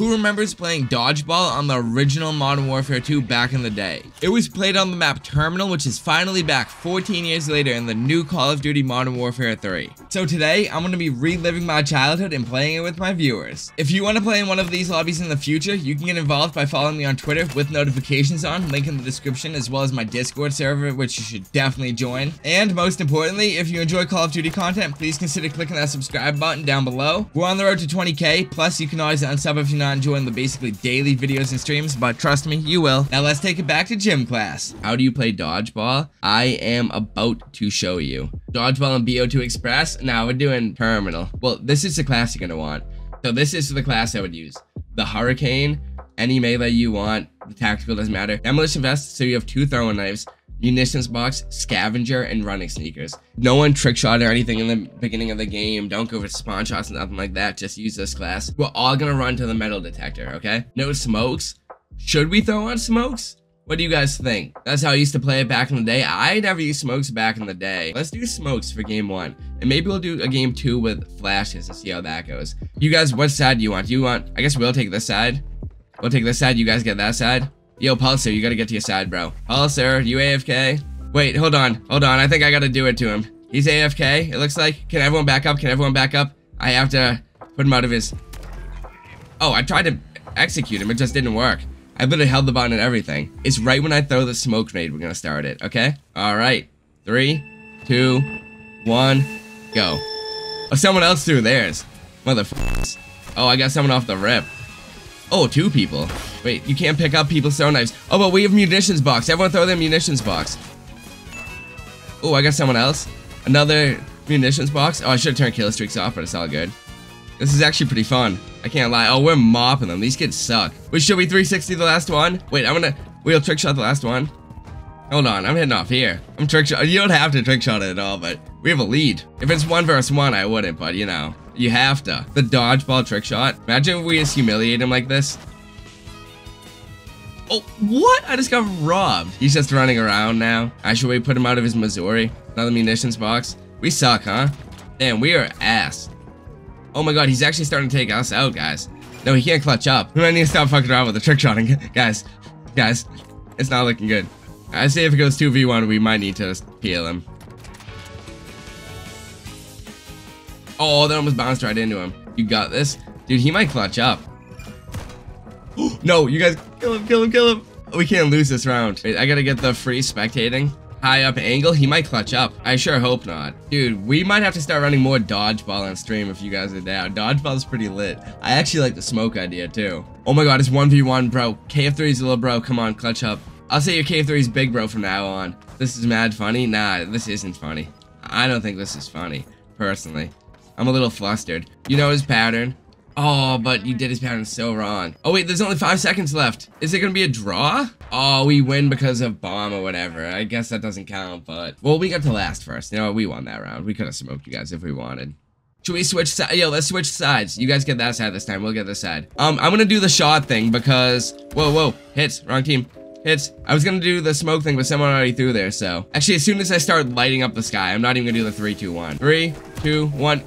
Who remembers playing Dodgeball on the original Modern Warfare 2 back in the day? It was played on the map Terminal, which is finally back 14 years later in the new Call of Duty Modern Warfare 3. So today, I'm going to be reliving my childhood and playing it with my viewers. If you want to play in one of these lobbies in the future, you can get involved by following me on Twitter with notifications on, link in the description, as well as my Discord server, which you should definitely join. And most importantly, if you enjoy Call of Duty content, please consider clicking that subscribe button down below. We're on the road to 20k, plus you can always unsub if you're not enjoying the basically daily videos and streams, but trust me, you will. Now let's take it back to gym class. How do you play dodgeball? I am about to show you. Dodgeball and BO2 Express? Now we're doing terminal. Well, this is the class you're gonna want. So this is the class I would use. The Hurricane, any melee you want, the tactical doesn't matter. Demolition vest, so you have two throwing knives munitions box, scavenger, and running sneakers. No one trick shot or anything in the beginning of the game. Don't go for spawn shots and nothing like that. Just use this class. We're all gonna run to the metal detector, okay? No smokes. Should we throw on smokes? What do you guys think? That's how I used to play it back in the day. I never used smokes back in the day. Let's do smokes for game one. And maybe we'll do a game two with flashes and see how that goes. You guys, what side do you want? Do you want, I guess we'll take this side. We'll take this side, you guys get that side. Yo, Pulsar, you gotta get to your side, bro. Pulsar, you AFK? Wait, hold on, hold on. I think I gotta do it to him. He's AFK, it looks like. Can everyone back up? Can everyone back up? I have to put him out of his... Oh, I tried to execute him. It just didn't work. I literally held the button and everything. It's right when I throw the smoke grenade we're gonna start it, okay? Alright. Three, two, one, go. Oh, someone else threw theirs. Motherfuckers. Oh, I got someone off the rip. Oh, two people. Wait, you can't pick up people's throw knives. Oh, but we have munitions box. Everyone throw their munitions box. Oh, I got someone else. Another munitions box. Oh, I should have turned kill streaks off, but it's all good. This is actually pretty fun. I can't lie. Oh, we're mopping them. These kids suck. Wait, should we 360 the last one? Wait, I'm gonna... We'll trick shot the last one. Hold on, I'm hitting off here. I'm trick shot. You don't have to trick shot it at all, but we have a lead. If it's one versus one, I wouldn't, but you know, you have to. The dodgeball trick shot. Imagine if we just humiliate him like this. Oh, what? I just got robbed. He's just running around now. Should we put him out of his Missouri? Another munitions box. We suck, huh? Damn, we are ass. Oh my god, he's actually starting to take us out, guys. No, he can't clutch up. We might need to stop fucking around with the trick shotting. Guys, guys, it's not looking good. I say if it goes 2v1, we might need to peel him. Oh, that almost bounced right into him. You got this? Dude, he might clutch up. No, you guys, kill him, kill him, kill him. We can't lose this round. Wait, I gotta get the free spectating. High up angle, he might clutch up. I sure hope not. Dude, we might have to start running more dodgeball on stream if you guys are down. Dodgeball is pretty lit. I actually like the smoke idea too. Oh my god, it's 1v1, bro. KF3's a little bro. Come on, clutch up. I'll say your KF3's big bro from now on. This is mad funny? Nah, this isn't funny. I don't think this is funny, personally. I'm a little flustered. You know his pattern. Oh, but you did his pattern so wrong. Oh wait, there's only five seconds left. Is it gonna be a draw? Oh, we win because of bomb or whatever. I guess that doesn't count, but... Well, we got to last first. You know, we won that round. We could have smoked you guys if we wanted. Should we switch sides? Yo, let's switch sides. You guys get that side this time. We'll get this side. Um, I'm gonna do the shot thing because... Whoa, whoa. Hits. Wrong team. Hits. I was gonna do the smoke thing, but someone already threw there, so... Actually, as soon as I start lighting up the sky, I'm not even gonna do the 3, 2, 1. 3, 2, 1.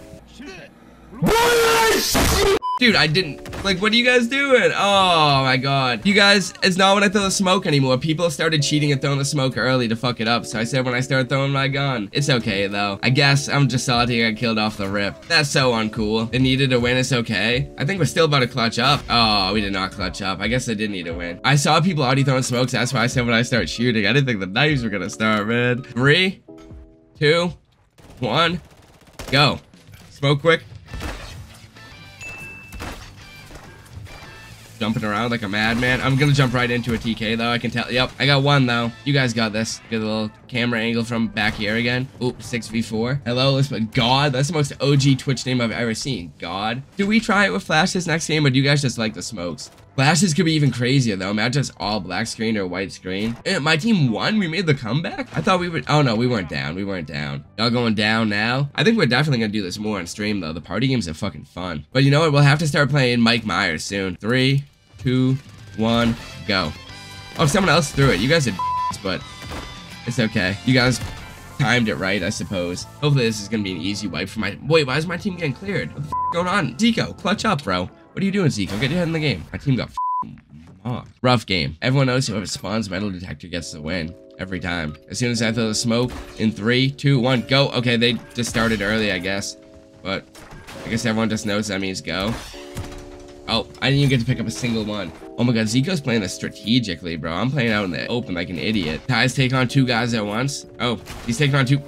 Dude, I didn't. Like, what are you guys doing? Oh my god. You guys, it's not when I throw the smoke anymore. People started cheating and throwing the smoke early to fuck it up. So I said when I start throwing my gun. It's okay, though. I guess I'm just salty I got killed off the rip. That's so uncool. It needed to win. It's okay. I think we're still about to clutch up. Oh, we did not clutch up. I guess I did need to win. I saw people already throwing smokes. That's why I said when I start shooting. I didn't think the knives were gonna start, man. Three, two, one, go. Smoke quick. Jumping around like a madman. I'm gonna jump right into a TK though, I can tell. Yep, I got one though. You guys got this. Get a little camera angle from back here again. Oop, 6v4. Hello, let's put God. That's the most OG Twitch name I've ever seen. God. Do we try it with flashes next game or do you guys just like the smokes? Flashes could be even crazier though. Imagine just all black screen or white screen. Eh, my team won. We made the comeback. I thought we would. Oh no, we weren't down. We weren't down. Y'all going down now? I think we're definitely gonna do this more on stream though. The party games are fucking fun. But you know what? We'll have to start playing Mike Myers soon. Three, two, one, go. Oh, someone else threw it. You guys are but it's okay. You guys timed it right, I suppose. Hopefully this is gonna be an easy wipe for my- Wait, why is my team getting cleared? What the going on? Zico, clutch up, bro. What are you doing, Zico? Get your head in the game. My team got. Rough game. Everyone knows whoever spawns metal detector gets the win. Every time. As soon as I throw the smoke, in three, two, one, go. Okay, they just started early, I guess. But I guess everyone just knows that means go. Oh, I didn't even get to pick up a single one. Oh my god, Zico's playing this strategically, bro. I'm playing out in the open like an idiot. Ty's take on two guys at once. Oh, he's taking on two.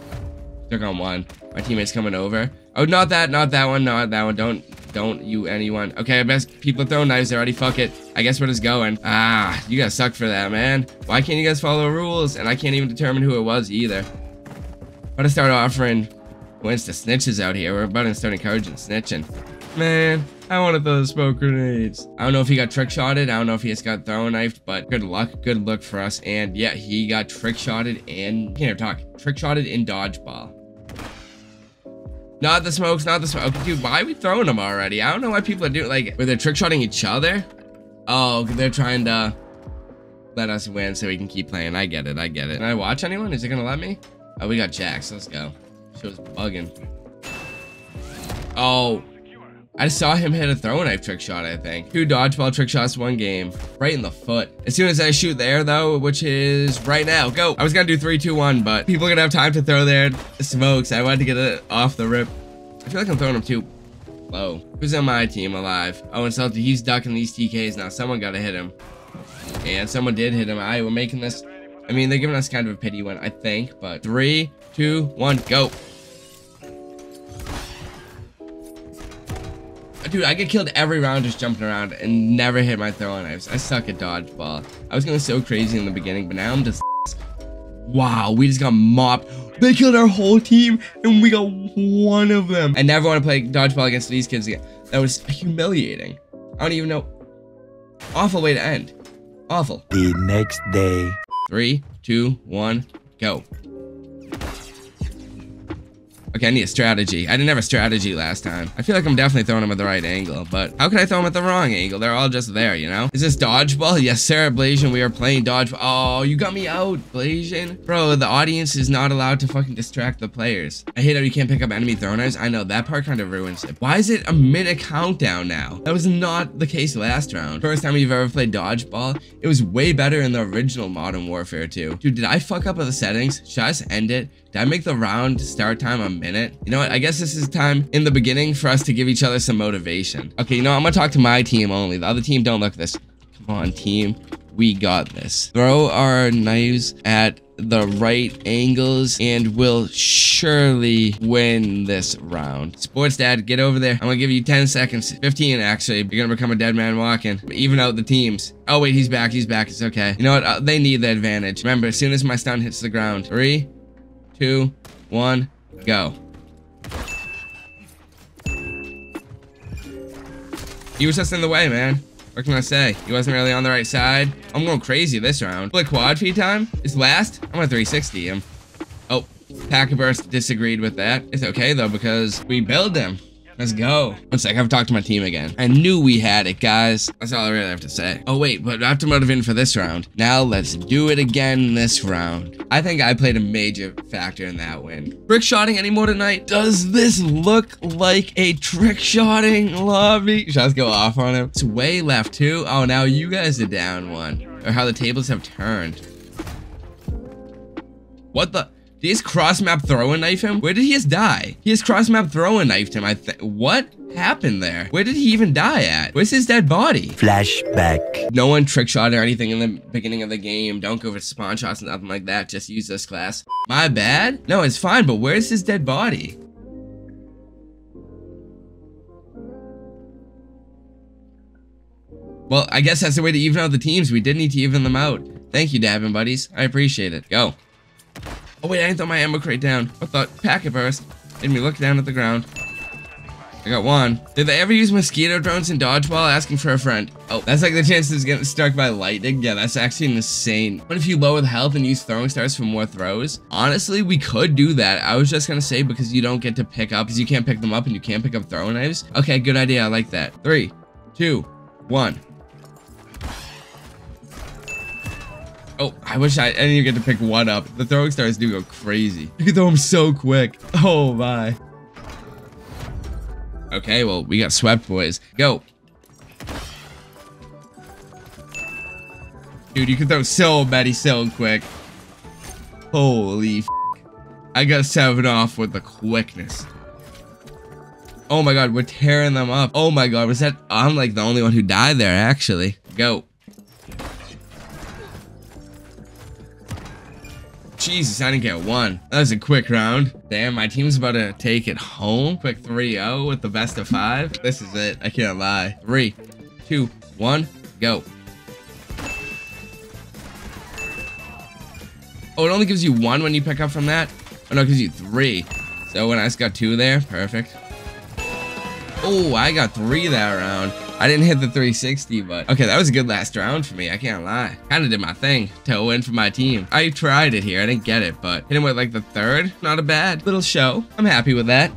Took on one. My teammate's coming over. Oh, not that, not that one, not that one. Don't, don't you anyone. Okay, I best people throwing knives already. Fuck it. I guess we're just going. Ah, you guys suck for that, man. Why can't you guys follow rules? And I can't even determine who it was either. I'm gonna start offering wins to snitches out here. We're about to start encouraging snitching. Man, I wanted those smoke grenades. I don't know if he got trick shotted. I don't know if he just got thrown knifed, but good luck. Good luck for us. And yeah, he got trick shotted and can't talk. Trick shotted in dodgeball. Not the smokes, not the smoke. Dude, why are we throwing them already? I don't know why people are doing like were they trick shotting each other? Oh, they're trying to let us win so we can keep playing. I get it, I get it. Can I watch anyone? Is it gonna let me? Oh, we got Jax. Let's go. She was bugging. Oh, I saw him hit a throw knife trick shot, I think. Two dodgeball trick shots, one game. Right in the foot. As soon as I shoot there, though, which is right now. Go. I was gonna do three, two, one, but people are gonna have time to throw their smokes. I wanted to get it off the rip. I feel like I'm throwing them too low. Who's on my team alive? Oh, and Salty, he's ducking these TKs now. Someone gotta hit him. And someone did hit him. I we're making this. I mean, they're giving us kind of a pity one, I think. But three, two, one, go. Dude, I get killed every round just jumping around and never hit my throwing knives. I suck at dodgeball. I was going so crazy in the beginning, but now I'm just... Wow, we just got mopped. They killed our whole team, and we got one of them. I never want to play dodgeball against these kids again. That was humiliating. I don't even know. Awful way to end. Awful. The next day. Three, two, one, go. Okay, I need a strategy. I didn't have a strategy last time. I feel like I'm definitely throwing them at the right angle, but how can I throw them at the wrong angle? They're all just there, you know? Is this dodgeball? Yes, sir, Blasian. We are playing dodgeball. Oh, you got me out, Blasian. Bro, the audience is not allowed to fucking distract the players. I hate how you can't pick up enemy throw knives. I know, that part kind of ruins it. Why is it a minute countdown now? That was not the case last round. First time you've ever played dodgeball, it was way better in the original Modern Warfare 2. Dude, did I fuck up with the settings? Should I just end it? Did I make the round start time a minute? You know what? I guess this is time in the beginning for us to give each other some motivation. Okay, you know, I'm gonna talk to my team only. The other team don't look at this. Come on, team. We got this. Throw our knives at the right angles and we'll surely win this round. Sports dad, get over there. I'm gonna give you 10 seconds. 15 actually. You're gonna become a dead man walking. Even out the teams. Oh wait, he's back. He's back. It's okay. You know what? Uh, they need the advantage. Remember, as soon as my stun hits the ground. Three, two, one, go. He was just in the way, man. What can I say? He wasn't really on the right side. I'm going crazy this round. Play quad feed time is last. I'm gonna 360 him. Oh, packet burst disagreed with that. It's okay though because we build him. Let's go. One sec, I have to talk to my team again. I knew we had it, guys. That's all I really have to say. Oh, wait, but to motivate for this round. Now let's do it again this round. I think I played a major factor in that win. Trick shotting anymore tonight? Does this look like a trick shotting lobby? Shots go off on him. It's way left too. Oh, now you guys are down one. Or how the tables have turned. What the? Did he just cross map throw a knife him? Where did he just die? He just cross map throw a knifed him. I th what happened there? Where did he even die at? Where's his dead body? Flashback. No one trick shot or anything in the beginning of the game. Don't go for spawn shots and nothing like that. Just use this class. My bad? No, it's fine, but where's his dead body? Well, I guess that's the way to even out the teams. We did need to even them out. Thank you, Davin buddies. I appreciate it. Go. Oh wait, I didn't throw my ammo crate down. What the packet burst made me look down at the ground. I got one. Did they ever use mosquito drones in dodgeball asking for a friend? Oh, that's like the chances of getting struck by lightning. Yeah, that's actually insane. What if you lower the health and use throwing stars for more throws? Honestly, we could do that. I was just gonna say because you don't get to pick up, because you can't pick them up and you can't pick up throwing knives. Okay, good idea. I like that. Three, two, one. Oh, I wish I, I, didn't even get to pick one up. The throwing stars do go crazy. You can throw them so quick. Oh my. Okay, well, we got swept, boys. Go. Dude, you can throw so many so quick. Holy I got seven off with the quickness. Oh my god, we're tearing them up. Oh my god, was that- I'm like the only one who died there, actually. Go. Jesus, I didn't get one. That was a quick round. Damn, my team's about to take it home. Quick 3-0 with the best of five. This is it. I can't lie. Three, two, one, go. Oh, it only gives you one when you pick up from that? Oh, no, it gives you three. So when I just got two there, perfect. Oh, I got three that round. I didn't hit the 360, but okay, that was a good last round for me. I can't lie. Kind of did my thing to win for my team. I tried it here. I didn't get it, but hit him with like the third. Not a bad little show. I'm happy with that.